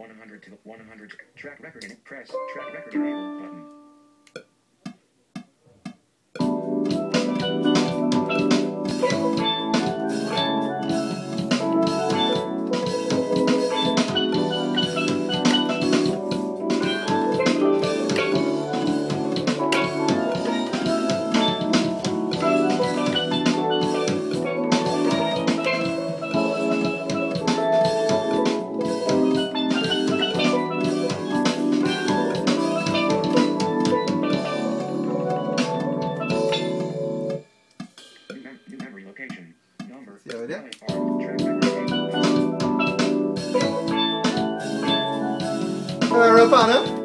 100 to 100. Track record in Press track record enable button. Ska jag göra det? Track